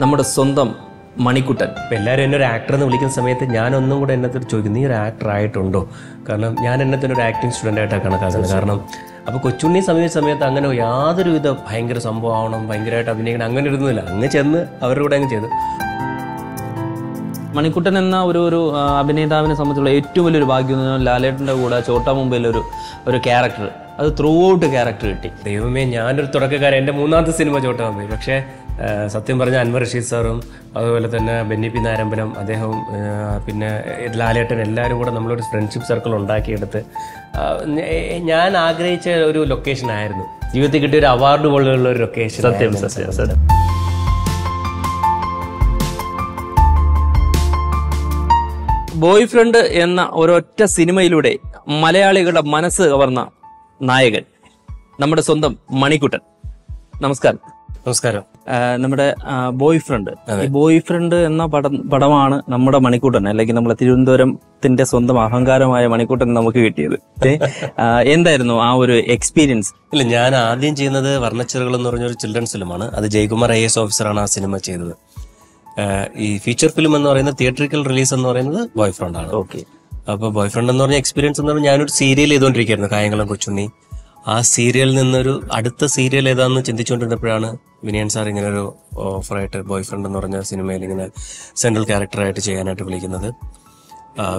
നമ്മുടെ സ്വന്തം മണിക്കുട്ടൻ. ഇപ്പം എല്ലാവരും എന്നെ ഒരു ആക്ടർ എന്ന് വിളിക്കുന്ന സമയത്ത് ഞാൻ ഒന്നും കൂടെ എന്നത്തോട് ചോദിക്കും നീ ഒരു ആക്ടർ ആയിട്ടുണ്ടോ? കാരണം ഞാൻ എന്നത്തിന് ഒരു ആക്ടിങ് സ്റ്റുഡന്റ് ആയിട്ടാണ് കണക്കാക്കുന്നത്. കാരണം അപ്പോൾ കൊച്ചുണ്ണി സമീപിച്ച സമയത്ത് അങ്ങനെ യാതൊരു വിധ ഭയങ്കര സംഭവമാവണം ഭയങ്കരമായിട്ട് അഭിനയിക്കണം അങ്ങനെ ഇരുന്നില്ല. അങ്ങ് ചെന്ന് അവരുടെ കൂടെ അങ്ങ് ചെയ്തു. മണിക്കുട്ടൻ എന്ന ഒരു ഒരു അഭിനേതാവിനെ സംബന്ധിച്ചുള്ള ഏറ്റവും വലിയൊരു ഭാഗ്യം എന്ന് പറഞ്ഞാൽ ലാലേട്ടന്റെ കൂടെ ചോട്ടാ മുംബൈയിലെ ഒരു ഒരു ക്യാരക്ടർ അത് ത്രൂ ഔട്ട് ക്യാരക്ടർ കിട്ടി. ദൈവമേ ഞാനൊരു തുടക്കക്കാരൻ. എന്റെ മൂന്നാമത്തെ സിനിമ ചോട്ടാ മുമ്പിൽ പക്ഷേ സത്യം പറഞ്ഞ അൻവർ റഷീദ് സാറും അതുപോലെ തന്നെ ബെന്നി പി നാരമ്പലം അദ്ദേഹവും പിന്നെ ലാലേട്ടൻ എല്ലാവരും കൂടെ നമ്മളൊരു ഫ്രണ്ട്ഷിപ്പ് സർക്കിൾ ഉണ്ടാക്കിയെടുത്ത് ഞാൻ ആഗ്രഹിച്ച ഒരു ലൊക്കേഷൻ ആയിരുന്നു. ജീവിതത്തിൽ കിട്ടിയ ഒരു അവാർഡ് പോലുള്ള ഒരു ലൊക്കേഷൻ സത്യം സത്യം സത്യം. ബോയ് ഫ്രണ്ട് എന്ന ഒരൊറ്റ സിനിമയിലൂടെ മലയാളികളുടെ മനസ്സ് കവർന്ന നായകൻ നമ്മുടെ സ്വന്തം മണിക്കുട്ടൻ. നമസ്കാരം. നമസ്കാരം. നമ്മുടെ ബോയ് ഫ്രണ്ട് ഈ ബോയ് ഫ്രണ്ട് എന്ന പടം പടമാണ് നമ്മുടെ മണിക്കൂട്ടൻ അല്ലെങ്കിൽ നമ്മുടെ തിരുവനന്തപുരത്തിന്റെ സ്വന്തം അഹങ്കാരമായ മണിക്കൂട്ടൻ നമുക്ക് കിട്ടിയത്. എന്തായിരുന്നു ആ ഒരു എക്സ്പീരിയൻസ് ഇല്ല ഞാൻ ആദ്യം ചെയ്യുന്നത് വർണച്ചിറകൾ എന്ന് പറഞ്ഞ ഒരു ചിൽഡ്രൻസ് ഫിലിമാണ് അത് ജയകുമാർ ഐ എസ് ഓഫീസറാണ് ആ സിനിമ ചെയ്തത്. ഈ ഫീച്ചർ ഫിലിം എന്ന് പറയുന്നത് തിയേറ്ററിക്കൽ റിലീസ് എന്ന് പറയുന്നത് ബോയ് ഫ്രണ്ട് ആണ് ഓക്കെ. അപ്പൊ ബോയ് ഫ്രണ്ട് എന്ന് പറഞ്ഞ എക്സ്പീരിയൻസ് എന്ന് പറഞ്ഞാൽ ഞാനൊരു സീരിയൽ ചെയ്തുകൊണ്ടിരിക്കുകയായിരുന്നു. കായംകുളം കൊച്ചുണ്ണി. ആ സീരിയലിൽ നിന്നൊരു അടുത്ത സീരിയൽ ഏതാണെന്ന് ചിന്തിച്ചുകൊണ്ടിരുന്നപ്പോഴാണ് വിനയൻ സാർ ഇങ്ങനെ ഒരു ഓഫറായിട്ട് ബോയ് ഫ്രണ്ട് എന്ന് പറഞ്ഞ സിനിമയിൽ ഇങ്ങനെ സെൻട്രൽ ക്യാരക്ടറായിട്ട് ചെയ്യാനായിട്ട് വിളിക്കുന്നത്.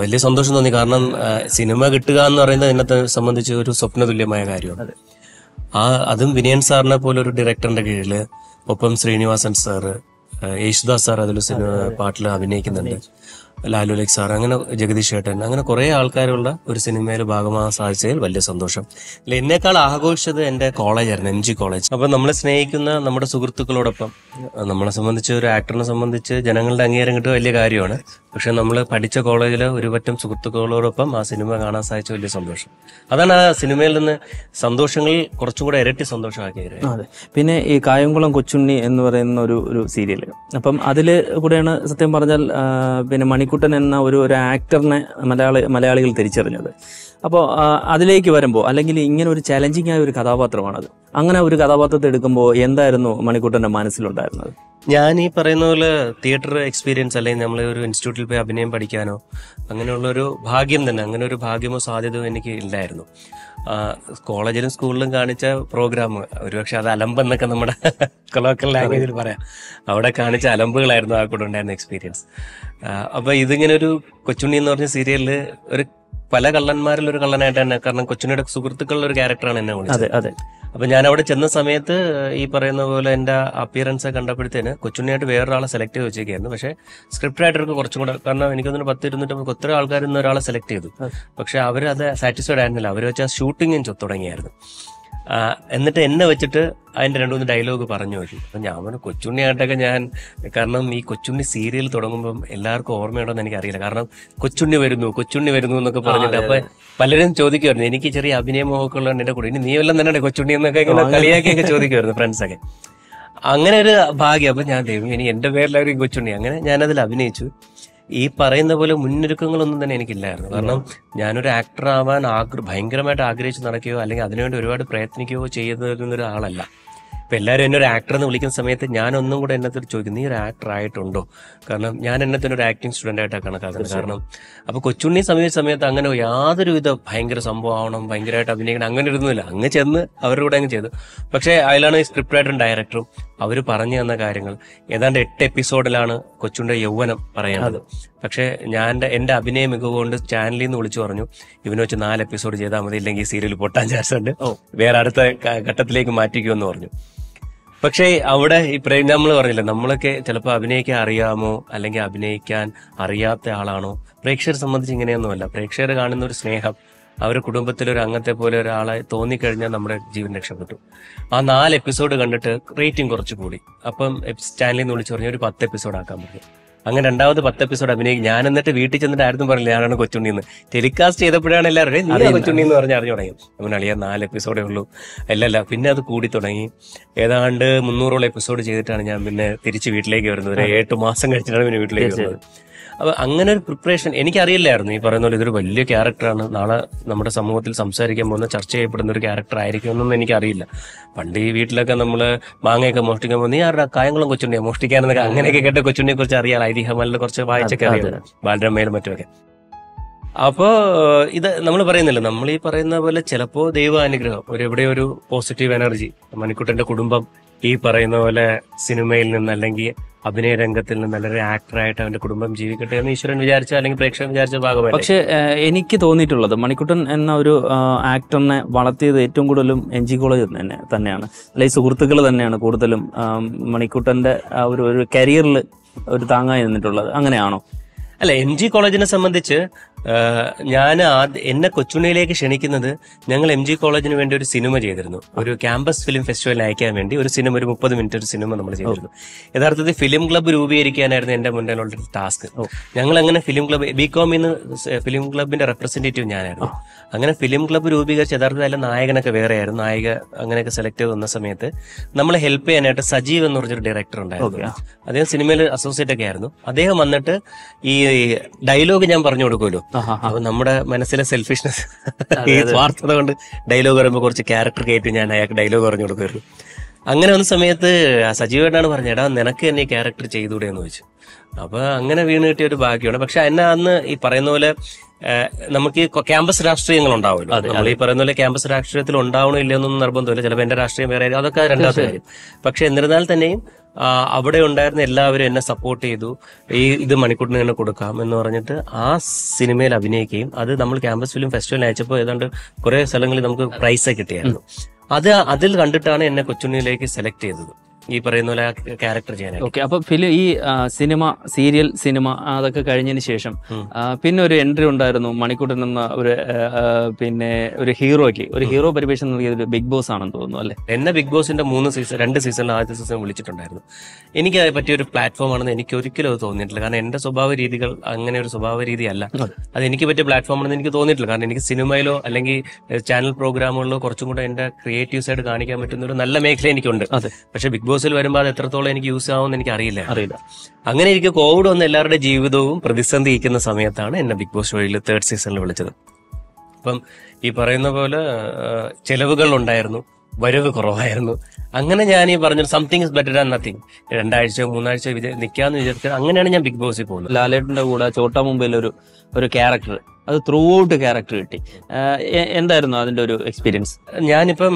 വലിയ സന്തോഷം തോന്നി. കാരണം സിനിമ കിട്ടുക എന്ന് പറയുന്നത് എന്നെ സംബന്ധിച്ച് ഒരു സ്വപ്നതുല്യമായ കാര്യമാണ്. ആ അതും വിനയൻ സാറിനെ പോലെ ഒരു ഡയറക്ടറിന്റെ കീഴിൽ ഒപ്പം ശ്രീനിവാസൻ സാറ് യേശുദാസ് സാർ അതിൽ സിനിമ പാട്ടിൽ അഭിനയിക്കുന്നുണ്ട്. ലാലു ലൈക് സാർ അങ്ങനെ ജഗദീഷ് ചേട്ടൻ അങ്ങനെ കുറേ ആൾക്കാരുള്ള ഒരു സിനിമയിൽ ഭാഗമാകാൻ സാധിച്ചതിൽ വലിയ സന്തോഷം. അല്ല എന്നേക്കാൾ ആഘോഷിച്ചത് എന്റെ കോളേജായിരുന്നു എം ജി കോളേജ് അപ്പൊ നമ്മളെ സ്നേഹിക്കുന്ന നമ്മുടെ സുഹൃത്തുക്കളോടൊപ്പം നമ്മളെ സംബന്ധിച്ച് ഒരു ആക്ടറിനെ സംബന്ധിച്ച് ജനങ്ങളുടെ അംഗീകാരം കിട്ടുക വലിയ കാര്യമാണ്. പക്ഷെ നമ്മൾ പഠിച്ച കോളേജിലെ ഒരുപറ്റം സുഹൃത്തുക്കളോടൊപ്പം ആ സിനിമ കാണാൻ സാധിച്ച വലിയ സന്തോഷം. അതാണ് ആ സിനിമയിൽ നിന്ന് സന്തോഷങ്ങൾ കുറച്ചുകൂടെ ഇരട്ടി സന്തോഷമാക്കിയത് അതെ. പിന്നെ ഈ കായംകുളം കൊച്ചുണ്ണി എന്ന് പറയുന്ന ഒരു ഒരു സീരിയൽ അപ്പം അതിൽ കൂടെയാണ് സത്യം പറഞ്ഞാൽ പിന്നെ മണിക്കുട്ടൻ എന്ന ഒരു ഒരു ആക്ടറിനെ മലയാളി മലയാളികൾ തിരിച്ചറിഞ്ഞത്. അപ്പോൾ അതിലേക്ക് വരുമ്പോൾ അല്ലെങ്കിൽ ഇങ്ങനെ ഒരു ചലഞ്ചിങ് ആയ ഒരു കഥാപാത്രമാണത്. അങ്ങനെ ഒരു കഥാപാത്രത്തെ എടുക്കുമ്പോൾ എന്തായിരുന്നു മണിക്കൂട്ടന്റെ മനസ്സിലുണ്ടായിരുന്നത്? ഞാൻ ഈ പറയുന്ന പോലെ തിയേറ്റർ എക്സ്പീരിയൻസ് അല്ലെങ്കിൽ നമ്മൾ ഒരു ഇൻസ്റ്റിറ്റ്യൂട്ടിൽ പോയി അഭിനയം പഠിക്കാനോ അങ്ങനെയുള്ള ഒരു ഭാഗ്യം തന്നെ അങ്ങനെ ഒരു ഭാഗ്യമോ സാധ്യതയോ എനിക്ക് ഇല്ലായിരുന്നു. കോളേജിലും സ്കൂളിലും കാണിച്ച പ്രോഗ്രാം ഒരുപക്ഷെ അത് അലമ്പെന്നൊക്കെ നമ്മുടെ കൊളോക്കൽ ലാംഗ്വേജിൽ പറയാം. അവിടെ കാണിച്ച അലമ്പുകളായിരുന്നു ആ കൂടെ ഉണ്ടായിരുന്ന എക്സ്പീരിയൻസ് അപ്പൊ ഇതിങ്ങനെ ഒരു കൊച്ചുണ്ണി എന്ന് പറഞ്ഞ സീരിയലിൽ ഒരു പല കള്ളന്മാരിൽ ഒരു കള്ളനായിട്ട് തന്നെ കാരണം കൊച്ചുണ്ണിയുടെ സുഹൃത്തുക്കളുടെ ഒരു ക്യാരക്ടറാണ് എന്നെ വിളിച്ചത്. അതെ അതെ. അപ്പൊ ഞാൻ അവിടെ ചെന്ന സമയത്ത് ഈ പറയുന്ന പോലെ എന്റെ അപ്പിയറൻസ് കണ്ടപ്പോഴത്തേന് കൊച്ചുണ്ണിയായിട്ട് വേറൊരാളെ സെലക്ട് ചെയ്ത് വെച്ചേക്കായിരുന്നു. പക്ഷെ സ്ക്രിപ്റ്റ് റൈറ്റർക്ക് കുറച്ചും കൂടെ കാരണം എനിക്കൊന്നും പത്ത് ഇരുന്നൂറ്റമ്പത് ഒത്തിരി ആൾക്കാർ ഇന്ന് ഒരാളെ സെലക്ട് ചെയ്തു. പക്ഷെ അവർ അത് സാറ്റിസ്ഫൈഡ് ആയിരുന്നില്ല അവർ വെച്ചാൽ ഷൂട്ടിങ്ങും തുടങ്ങിയായിരുന്നു. എന്നിട്ട് എന്നെ വെച്ചിട്ട് അതിന്റെ രണ്ടു മൂന്ന് ഡയലോഗ് പറഞ്ഞു നോക്കി അപ്പൊ ഞാൻ പറഞ്ഞു കൊച്ചുണ്ണിയായിട്ടൊക്കെ ഞാൻ. കാരണം ഈ കൊച്ചുണ്ണി സീരിയൽ തുടങ്ങുമ്പം എല്ലാവർക്കും ഓർമ്മയുണ്ടോന്ന് എനിക്കറിയില്ല. കാരണം കൊച്ചുണ്ണി വരുന്നു കൊച്ചുണ്ണി വരുന്നു എന്നൊക്കെ പറഞ്ഞിട്ട് അപ്പൊ പലരും ചോദിക്കുമായിരുന്നു എനിക്ക് ചെറിയ അഭിനയമൊക്കെ ഉള്ളതുകൊണ്ട് എന്റെ കൂടെ ഇനി നീ എല്ലാം തന്നെ കൊച്ചുണ്ണി എന്നൊക്കെ ഇങ്ങനെ കളിയാക്കിയൊക്കെ ചോദിക്കുമായിരുന്നു ഫ്രണ്ട്സൊക്കെ അങ്ങനെ ഒരു ഭാഗ്യം. അപ്പൊ ഞാൻ ദൈവം ഇനി എന്റെ പേരിലായിരിക്കും കൊച്ചുണ്ണി. അങ്ങനെ ഞാനതിൽ അഭിനയിച്ചു. ഈ പറയുന്ന പോലെ മുന്നൊരുക്കങ്ങളൊന്നും തന്നെ എനിക്കില്ലായിരുന്നു. കാരണം ഞാനൊരു ആക്ടർ ആവാൻ ആഗ്ര ഭയങ്കരമായിട്ട് ആഗ്രഹിച്ച് നടക്കുകയോ അല്ലെങ്കിൽ അതിനുവേണ്ടി ഒരുപാട് പ്രയത്നിക്കുകയോ ചെയ്യുന്ന ഒരാളല്ല ഇപ്പൊ എല്ലാവരും എന്നെ ഒരു ആക്ടർ എന്ന് വിളിക്കുന്ന സമയത്ത് ഞാൻ ഒന്നും കൂടെ എന്നത്തോട് ചോദിക്കും നീ ഒരു ആക്ടർ ആയിട്ടുണ്ടോ? കാരണം ഞാൻ എന്നത്തിന് ഒരു ആക്ടിങ് സ്റ്റുഡന്റ് ആയിട്ടാണ് കണക്കാക്കുന്നത് കാരണം അപ്പോൾ കൊച്ചുണ്ണി സമീപിച്ച സമയത്ത് അങ്ങനെ യാതൊരുവിധ ഭയങ്കര സംഭവമാവണം ഭയങ്കരമായിട്ട് അഭിനയിക്കണം അങ്ങനെ ഇരുന്നില്ല. അങ്ങ് ചെന്ന് അവരുടെ കൂടെ അങ്ങ് ചെയ്തു. പക്ഷേ അതിലാണ് ഈ സ്ക്രിപ്റ്റ് റൈറ്ററും ഡയറക്ടറും അവർ പറഞ്ഞു തന്ന കാര്യങ്ങൾ. ഏതാണ്ട് എട്ട് എപ്പിസോഡിലാണ് കൊച്ചുണ്ടെ യൗവനം പറയുന്നത്. പക്ഷേ ഞാൻ എന്റെ- എന്റെ അഭിനയ മികവ് കൊണ്ട് ചാനലിൽ നിന്ന് വിളിച്ചു പറഞ്ഞു ഇവനെ വെച്ച് നാല് എപ്പിസോഡ് ചെയ്താൽ മതി ഇല്ലെങ്കിൽ സീരിയൽ പൊട്ടാൻ ചാൻസ് ഉണ്ട്. വേറെ അടുത്ത ഘട്ടത്തിലേക്ക് മാറ്റിക്കുമെന്ന് പറഞ്ഞു. പക്ഷേ അവിടെ ഈ നമ്മൾ പറഞ്ഞില്ല നമ്മളൊക്കെ ചിലപ്പോൾ അഭിനയിക്കാൻ അറിയാമോ? അല്ലെങ്കിൽ അഭിനയിക്കാൻ അറിയാത്ത ആളാണോ? പ്രേക്ഷകരെ സംബന്ധിച്ച് ഇങ്ങനെയൊന്നുമല്ല. പ്രേക്ഷകർ കാണുന്ന ഒരു സ്നേഹം അവരുടെ കുടുംബത്തിലെ ഒരു അംഗത്തെ പോലെ ഒരാളെ തോന്നിക്കഴിഞ്ഞാൽ നമ്മുടെ ജീവൻ രക്ഷപ്പെട്ടു. ആ നാല് എപ്പിസോഡ് കണ്ടിട്ട് റേറ്റിംഗ് കുറച്ച് കൂടി. അപ്പം സ്റ്റാൻലിന്ന് വിളിച്ചു പറഞ്ഞ ഒരു പത്ത് എപ്പിസോഡ് ആക്കാൻ പറ്റും. അങ്ങനെ രണ്ടാമത് പത്ത് എപ്പിസോഡ് അഭിനയിക്കും ഞാൻ എന്നിട്ട് വീട്ടിൽ ചെന്നിട്ട് ആരും പറഞ്ഞില്ല ഞാനാണ് കൊച്ചുണ്ണി എന്ന് ടെലികാസ്റ്റ് ചെയ്തപ്പോഴാണ് എല്ലാവരും നീ കൊച്ചുണ്ണി എന്ന് പറഞ്ഞ് അറിഞ്ഞു തുടങ്ങി. അവൻ അളിയാ നാല് എപ്പിസോഡേ ഉള്ളൂ. അല്ലല്ല പിന്നെ അത് കൂടി തുടങ്ങി. ഏതാണ്ട് മുന്നൂറോളം എപ്പിസോഡ് ചെയ്തിട്ടാണ് ഞാൻ പിന്നെ തിരിച്ച് വീട്ടിലേക്ക് വരുന്നത്. ഒരു എട്ട് മാസം കഴിച്ചിട്ടാണ് പിന്നെ വീട്ടിലേക്ക് വരുന്നത്. അപ്പൊ അങ്ങനെ ഒരു പ്രിപ്പറേഷൻ എനിക്കറിയില്ലായിരുന്നു. ഈ പറയുന്ന പോലെ ഇതൊരു വലിയ ക്യാരക്ടറാണ് നാളെ നമ്മുടെ സമൂഹത്തിൽ സംസാരിക്കാൻ പോകുന്ന ചർച്ച ചെയ്യപ്പെടുന്ന ഒരു ക്യാരക്ടർ ആയിരിക്കുമെന്നൊന്നും എനിക്കറിയില്ല. പണ്ട് ഈ വീട്ടിലൊക്കെ നമ്മൾ മാങ്ങയൊക്കെ മോഷ്ടിക്കാൻ പോകുന്ന നീ ആരുടെ കായംകുളം കൊച്ചുണ്ണിയെ മോഷ്ടിക്കാനെന്നൊക്കെ അങ്ങനെയൊക്കെ കേട്ട കൊച്ചുണ്ണിയെ കുറിച്ച് അറിയാം ഐതിഹ്യമല്ല കുറച്ച് വായിച്ചൊക്കെ അറിയാം ബാലരമയിലും മറ്റുമൊക്കെ. അപ്പോ ഇത് നമ്മൾ പറയുന്നില്ല നമ്മൾ ഈ പറയുന്ന പോലെ ചിലപ്പോ ദൈവാനുഗ്രഹം ഒരു എവിടെ ഒരു പോസിറ്റീവ് എനർജി മണിക്കുട്ടന്റെ കുടുംബം ഈ പറയുന്ന പോലെ സിനിമയിൽ നിന്ന് അല്ലെങ്കിൽ അഭിനയ രംഗത്തിൽ നിന്ന് നല്ലൊരു ആക്ടറായിട്ട് അവന്റെ കുടുംബം ജീവിക്കട്ടെ എന്ന് ഈശ്വരൻ വിചാരിച്ച അല്ലെങ്കിൽ പ്രേക്ഷകൻ വിചാരിച്ച ഭാഗമായി പക്ഷെ എനിക്ക് തോന്നിയിട്ടുള്ളത് മണിക്കുട്ടൻ എന്ന ഒരു ആക്ടറിനെ വളർത്തിയത് ഏറ്റവും കൂടുതലും എൻ ജി കോളേജ് തന്നെ തന്നെയാണ്. അല്ലെങ്കിൽ സുഹൃത്തുക്കൾ തന്നെയാണ് കൂടുതലും മണിക്കുട്ടന്റെ ഒരു ഒരു കരിയറിൽ ഒരു താങ്ങായി നിന്നിട്ടുള്ളത്. അങ്ങനെയാണോ? അല്ല എം ജി കോളേജിനെ സംബന്ധിച്ച് ഞാൻ എന്നെ കൊച്ചുണ്ണിയിലേക്ക് ക്ഷണിക്കുന്നത് ഞങ്ങൾ എം ജി കോളേജിന് വേണ്ടി ഒരു സിനിമ ചെയ്തിരുന്നു. ഒരു ക്യാമ്പസ് ഫിലിം ഫെസ്റ്റിവലിന് അയക്കാൻ വേണ്ടി ഒരു സിനിമ ഒരു മുപ്പത് മിനിറ്റ് ഒരു സിനിമ നമ്മൾ ചെയ്തിരുന്നു. യഥാർത്ഥത്തിൽ ഫിലിം ക്ലബ്ബ് രൂപീകരിക്കാനായിരുന്നു എന്റെ മുന്നിലുള്ള ഒരു ടാസ്ക്. ഞങ്ങൾ അങ്ങനെ ഫിലിം ക്ലബ്ബ് ബി കോമിന്ന് ഫിലിം ക്ലബിന്റെ റെപ്രസെന്റേറ്റീവ് ഞാനായിരുന്നു. അങ്ങനെ ഫിലിം ക്ലബ്ബ് രൂപീകരിച്ച് യഥാർത്ഥത്തിൽ അല്ല നായകനൊക്കെ വേറെയായിരുന്നു. നായിക അങ്ങനെയൊക്കെ സെലക്ട് ചെയ്ത് വന്ന സമയത്ത് നമ്മളെ ഹെൽപ്പ് ചെയ്യാനായിട്ട് സജീവ് എന്ന് പറഞ്ഞൊരു ഡയറക്ടർ ഉണ്ടായിരുന്നു. അദ്ദേഹം സിനിമയിൽ അസോസിയേറ്റ് ഒക്കെ ആയിരുന്നു. അദ്ദേഹം വന്നിട്ട് ഈ ഡയലോഗ് ഞാൻ പറഞ്ഞു കൊടുക്കുമല്ലോ. അപ്പൊ നമ്മുടെ മനസ്സിലെ സെൽഫിഷ്നെസ് ഈ സ്വാർത്ഥത കൊണ്ട് ഡയലോഗ് പറയുമ്പോൾ കുറച്ച് ക്യാരക്ടർ കയറ്റി ഞാൻ അയാൾക്ക് ഡയലോഗ് പറഞ്ഞു കൊടുക്കുമായിരുന്നു. അങ്ങനെ വന്ന സമയത്ത് സജീവേട്ടാണ് പറഞ്ഞേടാ എടാ നിനക്ക് തന്നെ ഈ ക്യാരക്ടർ ചെയ്തുകൂടെ? എന്ന് ചോദിച്ചു. അപ്പൊ അങ്ങനെ വീണ് കിട്ടിയ ഒരു ഭാഗ്യമാണ്. പക്ഷെ എന്നെ അന്ന് ഈ പറയുന്ന പോലെ നമുക്ക് ഈ ക്യാമ്പസ് രാഷ്ട്രീയങ്ങൾ ഉണ്ടാവുമല്ലോ നമ്മൾ ഈ പറയുന്ന പോലെ ക്യാമ്പസ് രാഷ്ട്രീയത്തിൽ ഉണ്ടാവണോ ഇല്ലയെന്നൊന്നും നിർബന്ധമില്ല. ചിലപ്പോൾ എന്റെ രാഷ്ട്രീയം വേറെ ആയിരിക്കും. അതൊക്കെ രണ്ടാമത്തെ കാര്യം. പക്ഷെ എന്നിരുന്നാൽ തന്നെയും അവിടെ ഉണ്ടായിരുന്ന എല്ലാവരും എന്നെ സപ്പോർട്ട് ചെയ്തു. ഈ ഇത് മണിക്കൂട്ടിന് തന്നെ കൊടുക്കാം എന്ന് പറഞ്ഞിട്ട് ആ സിനിമയിൽ അഭിനയിക്കുകയും അത് നമ്മൾ ക്യാമ്പസ് ഫിലിം ഫെസ്റ്റിവൽ അയച്ചപ്പോൾ ഏതാണ്ട് കുറെ സ്ഥലങ്ങളിൽ നമുക്ക് പ്രൈസ് കിട്ടിയായിരുന്നു. അത് അതിൽ കണ്ടിട്ടാണ് എന്നെ കൊച്ചുണ്ണിയിലേക്ക് സെലക്ട് ചെയ്തത്. ഈ പറയുന്ന പോലെ ക്യാരക്ടർ ചെയ്യാൻ ഓക്കെ അപ്പൊ ഫിലിം ഈ സിനിമ സീരിയൽ സിനിമ അതൊക്കെ കഴിഞ്ഞതിന് ശേഷം പിന്നെ ഒരു എൻട്രി ഉണ്ടായിരുന്നു മണിക്കൂട്ടൻ എന്ന ഒരു പിന്നെ ഒരു ഹീറോയ്ക്ക്. ഒരു ഹീറോ പരിവേഷം നൽകിയത് ഒരു ബിഗ് ബോസ് ആണെന്ന് തോന്നുന്നു അല്ലെ? എന്നെ ബിഗ് ബോസിന്റെ മൂന്ന് സീസൺ രണ്ട് സീസണിൽ ആദ്യത്തെ സീസൺ വിളിച്ചിട്ടുണ്ടായിരുന്നു. എനിക്ക് അത് പറ്റിയ ഒരു പ്ലാറ്റ്ഫോം ആണെന്ന് എനിക്ക് ഒരിക്കലും അത് തോന്നിയിട്ടില്ല. കാരണം എന്റെ സ്വഭാവ രീതികൾ അങ്ങനെ ഒരു സ്വഭാവ രീതിയല്ല അത്. എനിക്ക് പറ്റിയ പ്ലാറ്റ്ഫോം ആണെന്ന് എനിക്ക് തോന്നിയിട്ടില്ല. കാരണം എനിക്ക് സിനിമയിലോ അല്ലെങ്കിൽ ചാനൽ പ്രോഗ്രാമുകളിലോ കുറച്ചും കൂടെ എന്റെ ക്രിയേറ്റീവ് സൈഡ് കാണിക്കാൻ പറ്റുന്ന ഒരു നല്ല മേഖല എനിക്കുണ്ട്. അതെ. പക്ഷെ ബിഗ് ബോസിൽ വരുമ്പോൾ അത് എത്രത്തോളം എനിക്ക് യൂസ് ആവുമെന്ന് എനിക്ക് അറിയില്ല. അറിയില്ല അങ്ങനെ എനിക്ക് കോവിഡ് വന്ന് എല്ലാവരുടെ ജീവിതവും പ്രതിസന്ധിയിക്കുന്ന സമയത്താണ് എന്നെ ബിഗ് ബോസ് ഷോയിൽ തേർഡ് സീസണിൽ വിളിച്ചത്. അപ്പം ഈ പറയുന്ന പോലെ ചെലവുകൾ ഉണ്ടായിരുന്നു വരവ് കുറവായിരുന്നു. അങ്ങനെ ഞാൻ ഈ പറഞ്ഞു something is better than nothing രണ്ടാഴ്ച മൂന്നാഴ്ച വിചാ- നിൽക്കാന്ന് വിചാരിച്ചത് അങ്ങനെയാണ് ഞാൻ ബിഗ് ബോസിൽ പോകുന്നത്. ലാലേട്ടിന്റെ കൂടെ ചോട്ടാ മുംബൈയിൽ ഒരു ഒരു ക്യാരക്ടർ അത് ത്രൂ ഔട്ട് ക്യാരക്ടർ കിട്ടി എന്തായിരുന്നു അതിന്റെ ഒരു എക്സ്പീരിയൻസ് ഞാനിപ്പം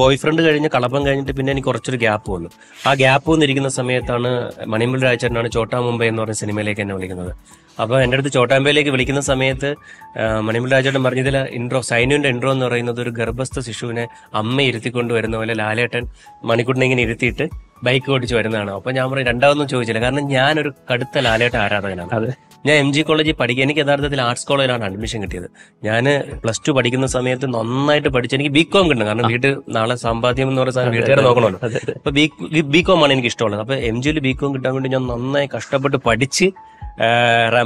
ബോയ് ഫ്രണ്ട് കഴിഞ്ഞ് കളപ്പം കഴിഞ്ഞിട്ട് പിന്നെ എനിക്ക് കുറച്ചൊരു ഗ്യാപ്പ് വന്നു. ആ ഗ്യാപ്പ് വന്നിരിക്കുന്ന സമയത്താണ് മണിമുൽ രാജേട്ടനാണ് ചോട്ടാ മുംബൈ എന്ന് പറഞ്ഞ സിനിമയിലേക്ക് എന്നെ വിളിക്കുന്നത്. അപ്പോൾ എന്റെ അടുത്ത് ചോട്ടാമ്പയിലേക്ക് വിളിക്കുന്ന സമയത്ത് മണിമുൽ രാജേട്ടൻ പറഞ്ഞതിൽ ഇൻട്രോ സൈനുവിന്റെ ഇൻട്രോ എന്ന് പറയുന്നത് ഒരു ഗർഭസ്ഥ ശിശുവിനെ അമ്മ ഇരുത്തിക്കൊണ്ട് വരുന്ന പോലെ ലാലേട്ടൻ മണിക്കൂട്ടിനെ ഇങ്ങനെ ഇരുത്തിയിട്ട് ബൈക്ക് ഓടിച്ച് വരുന്നതാണ്. അപ്പൊ ഞാൻ പറയും രണ്ടാമതൊന്നും ചോദിച്ചില്ല. കാരണം ഞാനൊരു കടുത്ത ലാലേട്ട ആരാധകനാണ്. അതെ. ഞാൻ എം ജി കോളേജിൽ പഠിക്കുക എനിക്ക് യഥാർത്ഥത്തിൽ ആർട്സ് കോളേജിലാണ് അഡ്മിഷൻ കിട്ടിയത്. ഞാൻ പ്ലസ് ടു പഠിക്കുന്ന സമയത്ത് നന്നായിട്ട് പഠിച്ച് എനിക്ക് ബി കോം കിട്ടണം. കാരണം വീട്ടിൽ നാളെ സമ്പാദ്യം എന്ന് പറയുന്ന സാധനം വീട്ടുകാരെ നോക്കണമല്ലോ. അപ്പൊ ബി കോം ആണ് എനിക്ക് ഇഷ്ടമുള്ളത്. അപ്പൊ എം ജിയിൽ ബി കോം കിട്ടാൻ വേണ്ടി ഞാൻ നന്നായി കഷ്ടപ്പെട്ട് പഠിച്ച്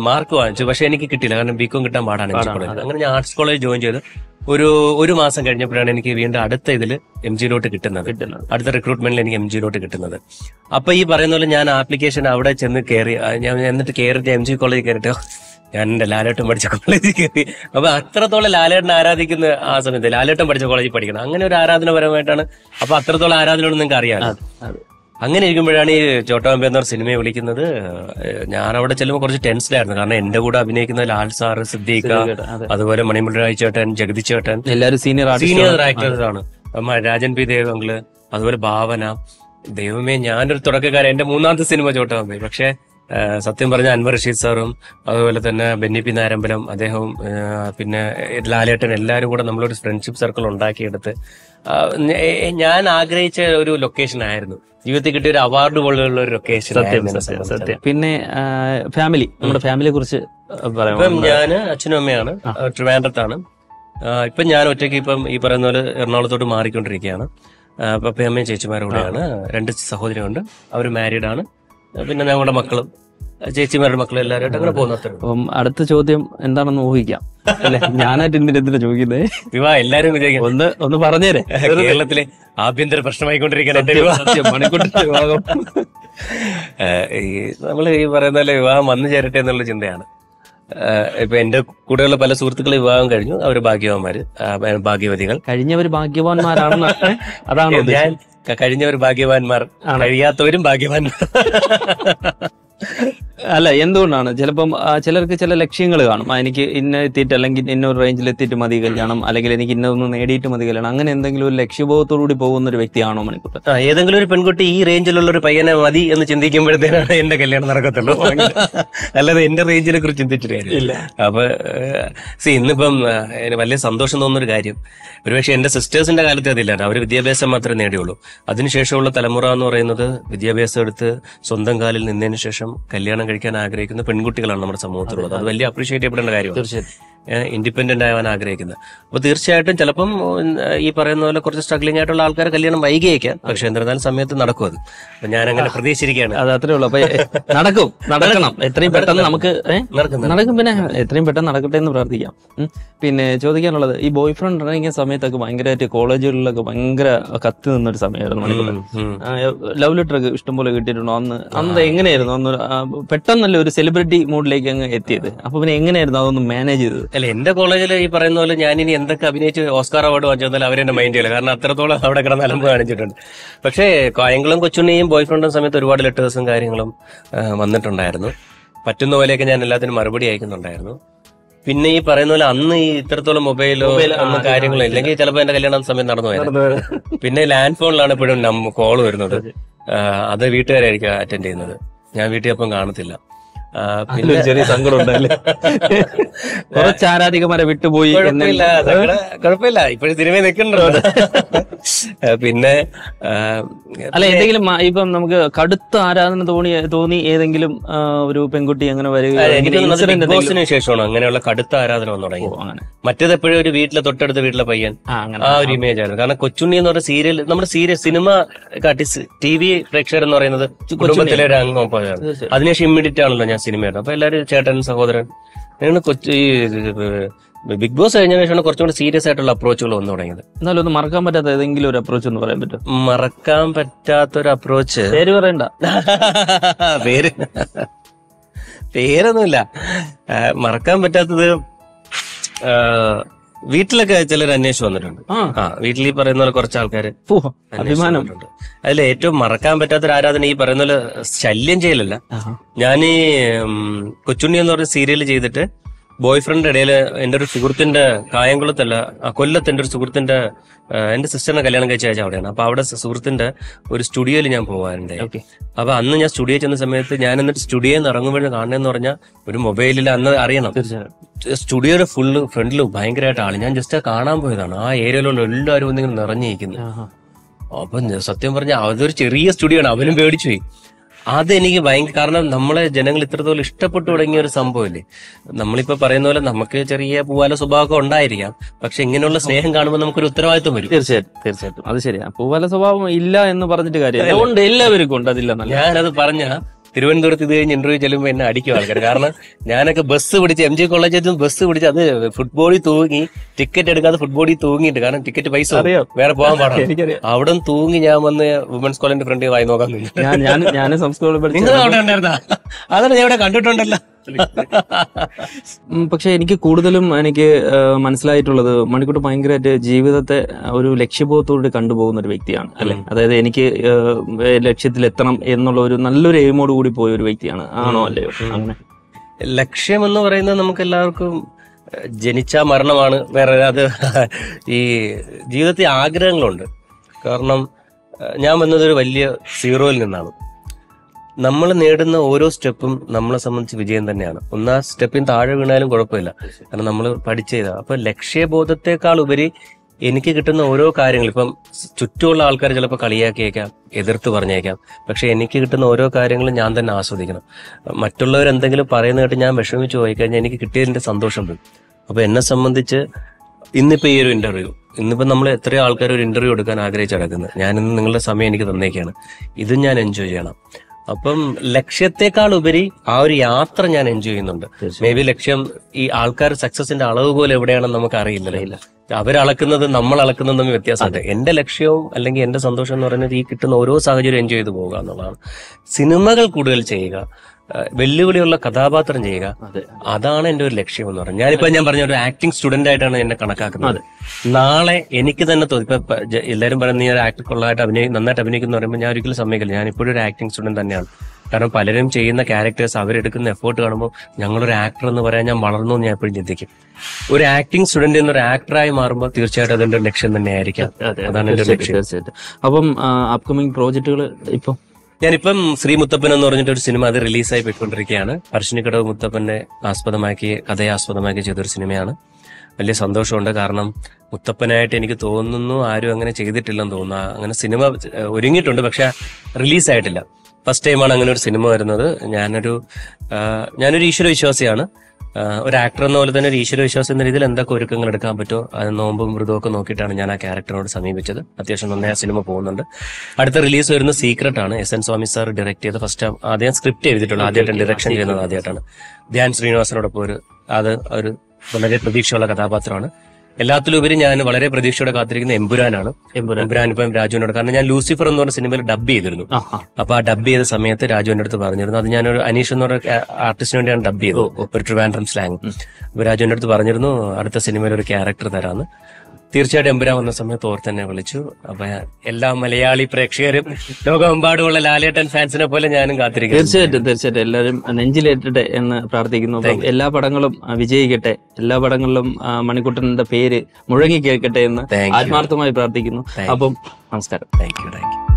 മാർക്ക് വാങ്ങിച്ചു. പക്ഷെ എനിക്ക് കിട്ടിയില്ല. കാരണം ബികോം കിട്ടാൻ പാടാണ് അങ്ങനെ ഞാൻ ആർട്സ് കോളേജ് ജോയിൻ ചെയ്ത്. ഒരു ഒരു മാസം കഴിഞ്ഞപ്പോഴാണ് എനിക്ക് വീണ്ടും അടുത്ത ഇതിൽ എം ജിയിലോട്ട് കിട്ടുന്നത്. അടുത്ത റിക്രൂട്ട്മെന്റിൽ എനിക്ക് എം ജിയിലോട്ട് കിട്ടുന്നത്. അപ്പൊ ഈ പറയുന്ന പോലെ ഞാൻ ആപ്ലിക്കേഷൻ അവിടെ ചെന്ന് കയറി ഞാൻ എന്നിട്ട് കയറിയിട്ട് എം ജി കോളേജിൽ കയറിട്ടോ ഞാൻ എന്റെ ലാലേട്ടൻ പഠിച്ച കോളേജിൽ കയറി അപ്പൊ അത്രത്തോളം ലാലേട്ടൻ ആരാധിക്കുന്ന ആ സമയത്ത് ലാലേട്ടൻ പഠിച്ച കോളേജിൽ പഠിക്കണം. അങ്ങനെ ഒരു ആരാധനപരമായിട്ടാണ്. അപ്പൊ അത്രത്തോളം ആരാധന നിങ്ങൾക്ക് അറിയാമല്ലോ അതെ. അങ്ങനെ ഇരിക്കുമ്പോഴാണ് ഈ ചോട്ടാമ്പി എന്ന സിനിമയെ വിളിക്കുന്നത്. ഞാൻ അവിടെ ചെല്ലുമ്പോൾ കുറച്ച് ടെൻസിലായിരുന്നു. കാരണം എന്റെ കൂടെ അഭിനയിക്കുന്ന ലാൽ സാർ സിദ്ദീഖ അതുപോലെ മണിമുൽ രാജ് ചേട്ടൻ ജഗതി ചേട്ടൻ. എല്ലാവരും സീനിയർ സീനിയർ ആക്ടേഴ്സ് ആണ്. രാജൻ പി ദേവ് അങ്കിൾ അതുപോലെ ഭാവന. ദൈവമേ ഞാനൊരു തുടക്കക്കാരൻ. എന്റെ മൂന്നാമത്തെ സിനിമ ചോട്ടാമ്പി പക്ഷെ സത്യം പറഞ്ഞ അൻവർ റഷീദ് സാറും അതുപോലെ തന്നെ ബെന്നി പി നാരമ്പലം അദ്ദേഹവും പിന്നെ ലാലേട്ടൻ എല്ലാവരും കൂടെ നമ്മളൊരു ഫ്രണ്ട്ഷിപ്പ് സർക്കിൾ ഉണ്ടാക്കിയെടുത്ത് ഞാൻ ആഗ്രഹിച്ച ഒരു ലൊക്കേഷൻ ആയിരുന്നു. ജീവിതത്തിൽ കിട്ടിയ ഒരു അവാർഡ് പോലുള്ള ഒരു ലൊക്കേഷൻ സത്യം സത്യം പിന്നെ ഫാമിലി നമ്മുടെ ഫാമിലിയെ കുറിച്ച് ഇപ്പം ഞാൻ അച്ഛനും അമ്മയാണ്. ട്രിവാൻഡ്രത്താണ്. ഇപ്പം ഞാൻ ഒറ്റയ്ക്ക് ഇപ്പം ഈ പറയുന്ന പോലെ എറണാകുളത്തോട്ട് മാറിക്കൊണ്ടിരിക്കുകയാണ്. ആ, പപ്പയും അമ്മയും ചേച്ചിമാരോടെയാണ് രണ്ട് സഹോദരിയുണ്ട് അവർ മാരീഡാണ് ആണ്. പിന്നെ ഞങ്ങളുടെ മക്കളും ചേച്ചിമാരുടെ മക്കളും എല്ലാവരും അങ്ങനെ പോകുന്നത്ര അപ്പം അടുത്ത ചോദ്യം എന്താണെന്ന് ഊഹിക്കാം. അല്ലെ? ഞാനായിട്ട് എന്തിനാ എന്തിനാ ചോദിക്കുന്നത് വിവാഹ എല്ലാരും ഒന്ന് ഒന്ന് പറഞ്ഞേരെ. കേരളത്തിലെ ആഭ്യന്തര പ്രശ്നമായിക്കൊണ്ടിരിക്കുന്ന വിവാഹം. മണിക്കൂട്ടിന്റെ ഈ നമ്മൾ ഈ പറയുന്ന പോലെ വിവാഹം വന്നു ചേരട്ടെ എന്നുള്ള ചിന്തയാണ്. ഇപ്പൊ എന്റെ കൂടെയുള്ള പല സുഹൃത്തുക്കൾ വിവാഹം കഴിഞ്ഞു. അവർ ഭാഗ്യവാന്മാര് ഭാഗ്യവതികൾ. കഴിഞ്ഞവർ ഭാഗ്യവാന്മാരാണെന്ന് അതാണ് ഞാൻ കഴിഞ്ഞവർ ഭാഗ്യവാന്മാർ. കഴിയാത്തവരും ഭാഗ്യവാന്മാർ. അല്ല എന്തുകൊണ്ടാണ്? ചിലപ്പം ചിലർക്ക് ചില ലക്ഷ്യങ്ങൾ കാണും. എനിക്ക് ഇന്ന എത്തിയിട്ട് അല്ലെങ്കിൽ ഇന്നൊരു റേഞ്ചിൽ എത്തിയിട്ട് മതി കല്യാണം അല്ലെങ്കിൽ എനിക്ക് ഇന്നൊന്ന് നേടിയിട്ട് മതി കല്യാണം. അങ്ങനെ എന്തെങ്കിലും ഒരു ലക്ഷ്യബോധത്തോടുകൂടി പോകുന്ന ഒരു വ്യക്തിയാണോ മണിക്കുട്ടൻ? ഏതെങ്കിലും ഒരു പെൺകുട്ടി ഈ റേഞ്ചിലുള്ള ഒരു പയ്യനെ മതി എന്ന് ചിന്തിക്കുമ്പോഴത്തേനാണ് എന്റെ കല്യാണം നടക്കത്തുള്ളൂ. അല്ലാതെ എന്റെ റേഞ്ചിനെ കുറിച്ച് ചിന്തിച്ചിട്ട് അപ്പൊ സി ഇന്നിപ്പം വലിയ സന്തോഷം തോന്നുന്ന ഒരു കാര്യം. ഒരുപക്ഷെ എന്റെ സിസ്റ്റേഴ്സിന്റെ കാലത്ത് അതില്ല അവർ വിദ്യാഭ്യാസം മാത്രമേ നേടിയുള്ളൂ. അതിനുശേഷമുള്ള തലമുറ എന്ന് പറയുന്നത് വിദ്യാഭ്യാസം എടുത്ത് സ്വന്തം കാലിൽ നിന്നതിന് ശേഷം കല്യാണം കഴിക്കാൻ ആഗ്രഹിക്കുന്ന പെൺകുട്ടികളാണ് നമ്മുടെ സമൂഹത്തിലുള്ളത്. അത് വലിയ അപ്രീഷിയേറ്റ് ചെയ്യപ്പെടേണ്ട കാര്യമാണ്. തീർച്ചയായിട്ടും. ഇൻഡിപെൻഡന്റ് ആവാൻ ആഗ്രഹിക്കുന്നത്. അപ്പൊ തീർച്ചയായിട്ടും ചിലപ്പം ഈ പറയുന്ന പോലെ കുറച്ച് സ്ട്രഗ്ലിംഗ് ആയിട്ടുള്ള ആൾക്കാർ കല്യാണം വൈകിയേക്കാം. പക്ഷെ എന്നിരുന്നാലും സമയത്ത് നടക്കും അത്. അപ്പൊ ഞാൻ അങ്ങനെ പ്രതീക്ഷിച്ചിരിക്കുകയാണ്. അത് അത്രേ ഉള്ളൂ. അപ്പൊ നടക്കും. നടക്കണം. എത്രയും പെട്ടെന്ന് നമുക്ക് നടക്കും, പിന്നെ എത്രയും പെട്ടെന്ന് നടക്കട്ടെ എന്ന് പ്രാർത്ഥിക്കാം. പിന്നെ ചോദിക്കാനുള്ളത് ഈ ബോയ് ഫ്രണ്ട് ഇറങ്ങിയ സമയത്തൊക്കെ ഭയങ്കരമായിട്ട് കോളേജുകളിലൊക്കെ ഭയങ്കര കത്തി നിന്നൊരു സമയമായിരുന്നു ലവ് ലെറ്റർ ഒക്കെ ഇഷ്ടംപോലെ കിട്ടിയിട്ടുണ്ടോ? അന്ന് അന്ന് എങ്ങനെയായിരുന്നു? അന്ന് പെട്ടെന്നല്ലേ ഒരു സെലിബ്രിറ്റി മൂഡിലേക്ക് അങ്ങ് എത്തിയത്. അപ്പൊ പിന്നെ എങ്ങനെയായിരുന്നു അതൊന്ന് മാനേജ് ചെയ്തത്? അല്ല എന്റെ കോളേജിൽ ഈ പറയുന്ന പോലെ ഞാൻ ഇനി എന്തൊക്കെ അഭിനയിച്ച് ഓസ്കാർ അവാർഡ് വാങ്ങിച്ചാൽ അവരെന്നെ മൈൻഡ് ചെയ്യില്ല. കാരണം അത്രത്തോളം അവിടെ കിടന്ന് അലമ്പ് കാണിച്ചിട്ടുണ്ട്. പക്ഷേ കായംകുളം കൊച്ചുണ്ണിയും ബോയ് ഫ്രണ്ടും സമയത്ത് ഒരുപാട് ലെറ്റേഴ്സും കാര്യങ്ങളും വന്നിട്ടുണ്ടായിരുന്നു. പറ്റുന്ന പോലെയൊക്കെ ഞാൻ എല്ലാത്തിനും മറുപടി അയക്കുന്നുണ്ടായിരുന്നു. പിന്നെ ഈ പറയുന്ന പോലെ അന്ന് ഈ ഇത്രത്തോളം മൊബൈലോ ഒന്നും കാര്യങ്ങളോ ഇല്ലെങ്കിൽ ചിലപ്പോൾ എന്റെ കല്യാണം സമയം നടന്നു പോയത് പിന്നെ ലാൻഡ് ഫോണിലാണ് എപ്പോഴും കോൾ വരുന്നത്. അത്. വീട്ടുകാരായിരിക്കും അറ്റൻഡ് ചെയ്യുന്നത്. ഞാൻ വീട്ടിൽ അപ്പം കാണത്തില്ല. പിന്നെ ചെറിയ സങ്കടം ഉണ്ടല്ലേ കുറച്ച് ആരാധികമാരെ വിട്ടുപോയി കുഴപ്പമില്ല. ഇപ്പോഴും സിനിമയിൽ നിൽക്കുന്നുണ്ടോ. പിന്നെ അല്ല എന്തെങ്കിലും ഇപ്പം നമുക്ക് കടുത്ത ആരാധന തോന്നി തോന്നി ഏതെങ്കിലും ഒരു പെൺകുട്ടി അങ്ങനെ വരികയാണ് ശേഷമാണ് അങ്ങനെയുള്ള കടുത്ത ആരാധന വന്നു തുടങ്ങി അങ്ങനെ. മറ്റേത് എപ്പോഴും ഒരു വീട്ടിലെ തൊട്ടടുത്ത വീട്ടിലെ പയ്യൻ. ആ ഒരു ഇമേജ് ആയിരുന്നു. കാരണം കൊച്ചുണ്ണി എന്ന് പറഞ്ഞ സീരിയൽ നമ്മുടെ സീരിയൽ സിനിമ കാട്ടി ടി വി പ്രേക്ഷകർ എന്ന് പറയുന്നത് കുടുംബത്തിലെ ഒരു അംഗം പോലെയാണ്. അതിനുശേഷം ഇമ്മീഡിയറ്റ് ആണല്ലോ ഞാൻ സിനിമ ആയിരുന്നു അപ്പൊ എല്ലാവരും ചേട്ടൻ സഹോദരൻ നിങ്ങൾ കൊച്ചു ഈ ബിഗ് ബോസ് കഴിഞ്ഞ ശേഷമാണ് കുറച്ചും കൂടി സീരിയസ് ആയിട്ടുള്ള അപ്രോച്ചുകൾ വന്നു തുടങ്ങിയത്. എന്നാലും ഒന്ന് മറക്കാൻ പറ്റാത്ത ഏതെങ്കിലും ഒരു അപ്രോച്ച് എന്ന് പറയാൻ പറ്റും മറക്കാൻ പറ്റാത്ത ഒരു അപ്രോച്ച് പേര് പറയണ്ട. പേര്. പേരൊന്നുമില്ല. മറക്കാൻ പറ്റാത്തത് വീട്ടിലൊക്കെ ചിലർ അന്വേഷിച്ച് വന്നിട്ടുണ്ട്. ആ. വീട്ടിൽ ഈ പറയുന്ന പോലെ കുറച്ച് ആൾക്കാർ അഭിമാനമുണ്ട് അഭിമാനം. അതിൽ ഏറ്റവും മറക്കാൻ പറ്റാത്തൊരു ആരാധന ഈ പറയുന്ന പോലെ ശല്യം ചെയ്യലല്ല. ഞാൻ ഈ കൊച്ചുണ്ണി എന്ന് പറഞ്ഞ സീരിയൽ ചെയ്തിട്ട് ബോയ് ഫ്രണ്ട് ഇടയിൽ എന്റെ ഒരു സുഹൃത്തിന്റെ കായംകുളത്തല്ല ആ, കൊല്ലത്ത് എന്റെ ഒരു സുഹൃത്തിന്റെ എന്റെ എന്റെ സിസ്റ്ററിനെ കല്യാണം കഴിച്ച ആഴ്ച അവിടെയാണ്. അപ്പൊ അവിടെ സുഹൃത്തിന്റെ ഒരു സ്റ്റുഡിയോയിൽ ഞാൻ പോകാറുണ്ട്. അപ്പൊ അന്ന് ഞാൻ സ്റ്റുഡിയോ ചെന്ന സമയത്ത് ഞാൻ എന്നിട്ട് സ്റ്റുഡിയോയിൽ നിന്ന് ഇറങ്ങുമ്പോഴും കാണണമെന്ന് പറഞ്ഞാൽ ഒരു മൊബൈലിൽ അന്ന് അറിയണം. സ്റ്റുഡിയോയുടെ ഫുള്ള് ഫ്രണ്ടിൽ ഭയങ്കരമായിട്ട് ആൾ. ഞാൻ ജസ്റ്റ് കാണാൻ പോയതാണ്. ആ ഏരിയയിലുള്ള എല്ലാവരും ഒന്നിങ്ങനെ നിറഞ്ഞിരിക്കുന്നു. ആഹാ. അപ്പൊ സത്യം പറഞ്ഞ അതൊരു ചെറിയ സ്റ്റുഡിയോ ആണ് അവനും പേടിച്ചു പോയി അതെനിക്ക് ഭയങ്കര കാരണം നമ്മളെ ജനങ്ങൾ ഇത്രത്തോളം ഇഷ്ടപ്പെട്ടു തുടങ്ങിയ ഒരു സംഭവമില്ലേ നമ്മളിപ്പോ പറയുന്ന പോലെ നമുക്ക് ചെറിയ പൂവാല സ്വഭാവമൊക്കെ ഉണ്ടായിരിക്കാം. പക്ഷെ ഇങ്ങനെയുള്ള സ്നേഹം കാണുമ്പോൾ നമുക്കൊരു ഉത്തരവാദിത്വം വരും. തീർച്ചയായിട്ടും തീർച്ചയായിട്ടും. അത് ശരിയാ. പൂവാല സ്വഭാവം ഇല്ല എന്ന് പറഞ്ഞിട്ട് കാര്യമില്ല. ഉണ്ട് എല്ലാവർക്കും ഉണ്ട്. അതില്ല ഞാനത് പറഞ്ഞ തിരുവനന്തപുരത്ത് ഇത് കഴിഞ്ഞ് ഇന്റർവ്യൂ ചെല്ലുമ്പോൾ എന്നെ അടിക്കും ആൾക്കാർ കാരണം ഞാനൊക്കെ ബസ് പിടിച്ച് എം ജി കോളേജിൽ നിന്ന് ബസ് പിടിച്ച് അത് ഫുട്ബോളിൽ തൂങ്ങി ടിക്കറ്റ് എടുക്കാതെ ഫുട്ബോളിൽ തൂങ്ങിയിട്ട് കാരണം ടിക്കറ്റ് പൈസ വേറെ പോകാൻ പാടില്ല അവിടെ തൂങ്ങി ഞാൻ വന്ന് വുമൻസ് കോളേജിന്റെ ഫ്രണ്ട് വായി നോക്കാൻ ഞാൻ ഞാൻ സംസ്കൃതം നിങ്ങൾ അവിടെ ഉണ്ടായിരുന്നാ? അതാണ് ഞാൻ ഇവിടെ കണ്ടിട്ടുണ്ടല്ലോ. പക്ഷെ എനിക്ക് കൂടുതലും എനിക്ക് മനസ്സിലായിട്ടുള്ളത് മണിക്കൂട്ട് ഭയങ്കരമായിട്ട് ജീവിതത്തെ ഒരു ലക്ഷ്യബോധത്തോടെ കണ്ടുപോകുന്ന ഒരു വ്യക്തിയാണ് അല്ലെ? അതായത് എനിക്ക് ലക്ഷ്യത്തിൽ ലക്ഷ്യത്തിലെത്തണം എന്നുള്ള ഒരു നല്ലൊരു എയിമോട് കൂടി പോയ ഒരു വ്യക്തിയാണ്. ആണോ അല്ലയോ? അങ്ങനെ. ലക്ഷ്യം എന്ന് പറയുന്നത് നമുക്ക് എല്ലാവർക്കും ജനിച്ച മരണമാണ്. വേറെ അത് ഈ ജീവിതത്തിൽ ആഗ്രഹങ്ങളുണ്ട്. കാരണം ഞാൻ വന്നത് ഒരു വലിയ സീറോയിൽ നിന്നാണ്. നമ്മൾ നേടുന്ന ഓരോ സ്റ്റെപ്പും നമ്മളെ സംബന്ധിച്ച് വിജയം തന്നെയാണ്. ഒന്ന് ആ സ്റ്റെപ്പിന് താഴെ വീണാലും കുഴപ്പമില്ല. കാരണം നമ്മൾ പഠിച്ച ചെയ്താ അപ്പൊ ലക്ഷ്യബോധത്തെക്കാൾ ഉപരി എനിക്ക് കിട്ടുന്ന ഓരോ കാര്യങ്ങൾ ഇപ്പം ചുറ്റുമുള്ള ആൾക്കാർ ചിലപ്പോൾ കളിയാക്കിയേക്കാം എതിർത്ത് പറഞ്ഞേക്കാം. പക്ഷെ എനിക്ക് കിട്ടുന്ന ഓരോ കാര്യങ്ങളും ഞാൻ തന്നെ ആസ്വദിക്കണം. മറ്റുള്ളവർ എന്തെങ്കിലും പറയുന്ന കേട്ട് ഞാൻ വിഷമിച്ച് പോയി കഴിഞ്ഞാൽ എനിക്ക് കിട്ടിയതിന്റെ സന്തോഷം പോയി അപ്പൊ എന്നെ സംബന്ധിച്ച് ഇന്നിപ്പോ ഈ ഒരു ഇന്റർവ്യൂ ഇന്നിപ്പോ നമ്മൾ എത്രയോ ആൾക്കാർ ഒരു ഇന്റർവ്യൂ എടുക്കാൻ ആഗ്രഹിച്ച് നടക്കുന്നത് ഞാൻ ഇന്ന് നിങ്ങളുടെ സമയം എനിക്ക് തന്നേക്കാണ്. ഇതും ഞാൻ എൻജോയ് ചെയ്യണം. അപ്പം ലക്ഷ്യത്തെക്കാൾ ഉപരി ആ ഒരു യാത്ര ഞാൻ എൻജോയ് ചെയ്യുന്നുണ്ട്. മേ ബി ലക്ഷ്യം ഈ ആൾക്കാർ സക്സസിന്റെ അളവ് പോലെ എവിടെയാണെന്ന് നമുക്ക് അറിയില്ലല്ലോ അവരളക്കുന്നത് നമ്മൾ അളക്കുന്നത് തമ്മിൽ വ്യത്യാസമുണ്ട്. എന്റെ ലക്ഷ്യവും അല്ലെങ്കിൽ എന്റെ സന്തോഷം എന്ന് പറയുന്നത് ഈ കിട്ടുന്ന ഓരോ സാഹചര്യം എൻജോയ് ചെയ്ത് പോകുക എന്നുള്ളതാണ്. സിനിമകൾ കൂടുതൽ ചെയ്യുക. വെല്ലുവിളിയുള്ള കഥാപാത്രം ചെയ്യുക. അതെ. അതാണ് എന്റെ ഒരു ലക്ഷ്യം എന്ന് പറഞ്ഞു ഞാനിപ്പോ ഞാൻ പറഞ്ഞ ഒരു ആക്ടിംഗ് സ്റ്റുഡന്റ് ആയിട്ടാണ് എന്നെ കണക്കാക്കുന്നത്. നാളെ എനിക്ക് തന്നെ തോന്നി ഇപ്പൊ എല്ലാവരും പറയുന്ന നീ ഒരു ആക്ടർ കൊള്ളായിട്ട് അഭിനയി നന്നായിട്ട് അഭിനയിക്കുന്ന പറയുമ്പോൾ ഞാൻ ഒരിക്കലും സമ്മതിക്കില്ല. ഞാൻ ഇപ്പോഴും ഒരു ആക്ടിംഗ് സ്റ്റുഡന്റ് തന്നെയാണ്. കാരണം പലരും ചെയ്യുന്ന ക്യാരക്ടേഴ്സ് അവരെടുക്കുന്ന എഫേർട്ട് കാണുമ്പോൾ ഞങ്ങളൊരു ആക്ടർ എന്ന് പറയാൻ ഞാൻ വളർന്നു എന്ന് ഞാൻ എപ്പോഴും ചിന്തിക്കും. ഒരു ആക്ടിംഗ് സ്റ്റുഡന്റ് എന്നൊരു ആക്ടറായി മാറുമ്പോൾ തീർച്ചയായിട്ടും അതിന്റെ ഒരു ലക്ഷ്യം തന്നെ ആയിരിക്കാം അതാണ് എന്റെ ലക്ഷ്യം. തീർച്ചയായിട്ടും. അപ്പം അപ്കമിങ് പ്രോജക്റ്റുകൾ ഇപ്പം? ഞാനിപ്പം ശ്രീ മുത്തപ്പൻ എന്ന് പറഞ്ഞിട്ട് ഒരു സിനിമ അത് റിലീസായി പോയിക്കൊണ്ടിരിക്കുകയാണ്. പരശുനിക്കടവ് മുത്തപ്പന്റെ ആസ്പദമാക്കി കഥയെ ആസ്പദമാക്കി ചെയ്തൊരു സിനിമയാണ്. വലിയ സന്തോഷമുണ്ട്. കാരണം മുത്തപ്പനായിട്ട് എനിക്ക് തോന്നുന്നു ആരും അങ്ങനെ ചെയ്തിട്ടില്ലെന്ന് തോന്നുന്നു. അങ്ങനെ സിനിമ ഒരുങ്ങിയിട്ടുണ്ട് പക്ഷെ റിലീസായിട്ടില്ല. ഫസ്റ്റ് ടൈമാണ് അങ്ങനെ ഒരു സിനിമ വരുന്നത്. ഞാനൊരു ഞാനൊരു ഈശ്വര വിശ്വാസിയാണ്. ഒരു ആക്ടർ എന്ന പോലെ തന്നെ ഒരു ഈശ്വര വിശ്വാസം എന്ന രീതിയിൽ എന്തൊക്കെ ഒരുക്കങ്ങൾ എടുക്കാൻ പറ്റുമോ? അത് നോമ്പും മൃദുവൊക്കെ നോക്കിയിട്ടാണ് ഞാൻ ആ ക്യാരക്ടറിനോട് സമീപിച്ചത്. അത്യാവശ്യം നന്നായി ആ സിനിമ പോകുന്നുണ്ട്. അടുത്ത റിലീസ് വരുന്ന സീക്രട്ട് ആണ്. S N Swami sir direct ചെയ്ത ഫസ്റ്റ് ആദ്യം സ്ക്രിപ്റ്റ് ചെയ്തിട്ടുള്ളൂ. ആദ്യമായിട്ട് ഡയറക്ഷൻ ചെയ്യുന്നത് ആദ്യമായിട്ടാണ്. ധ്യാൻ ശ്രീനിവാസനോടൊപ്പം ഒരു അത് ഒരു വളരെ പ്രതീക്ഷയുള്ള കഥാപാത്രമാണ്. എല്ലാത്തിലുപരി ഞാൻ വളരെ പ്രതീക്ഷയോടെ കാത്തിരിക്കുന്ന എമ്പുരാനാണ്. എമ്പുരാൻ. ഇപ്പം രാജുവിനോട്. കാരണം ഞാൻ ലൂസിഫർ എന്ന് പറഞ്ഞ സിനിമയിൽ ഡബ് ചെയ്തിരുന്നു. അപ്പൊ ആ ഡബ് ചെയ്ത സമയത്ത് രാജു എന്റെ അടുത്ത് പറഞ്ഞിരുന്നു. അത് ഞാനൊരു അനീഷ് എന്ന് പറഞ്ഞ ആർട്ടിസ്റ്റിന് വേണ്ടിയാണ് ഡബ് ചെയ്തത്. ഒരു ട്രിവാൻഡ്രം സ്ലാങ്. അപ്പൊ രാജു എന്റെ അടുത്ത് പറഞ്ഞിരുന്നു അടുത്ത സിനിമയിൽ ഒരു ക്യാരക്ടർ തരാന്ന്. തീർച്ചയായിട്ടും എമ്പുരാൻ വന്ന സമയത്ത് ഓർ തന്നെ വിളിച്ചു. അപ്പൊ എല്ലാ മലയാളി പ്രേക്ഷകരും ലോകമെമ്പാടുമുള്ള ലാലേട്ടൻ ഫാൻസിനെ പോലെ ഞാനും കാത്തിരിക്കുന്നു. തീർച്ചയായിട്ടും തീർച്ചയായിട്ടും. എല്ലാവരും നെഞ്ചിലേറ്റട്ടെ എന്ന് പ്രാർത്ഥിക്കുന്നു. എല്ലാ പടങ്ങളും വിജയിക്കട്ടെ. എല്ലാ പടങ്ങളിലും മണിക്കുട്ടനന്റെ മണിക്കുട്ടന്റെ പേര് മുഴങ്ങി കേൾക്കട്ടെ എന്ന് ആത്മാർത്ഥമായി പ്രാർത്ഥിക്കുന്നു. അപ്പം നമസ്കാരം. Thank you thank you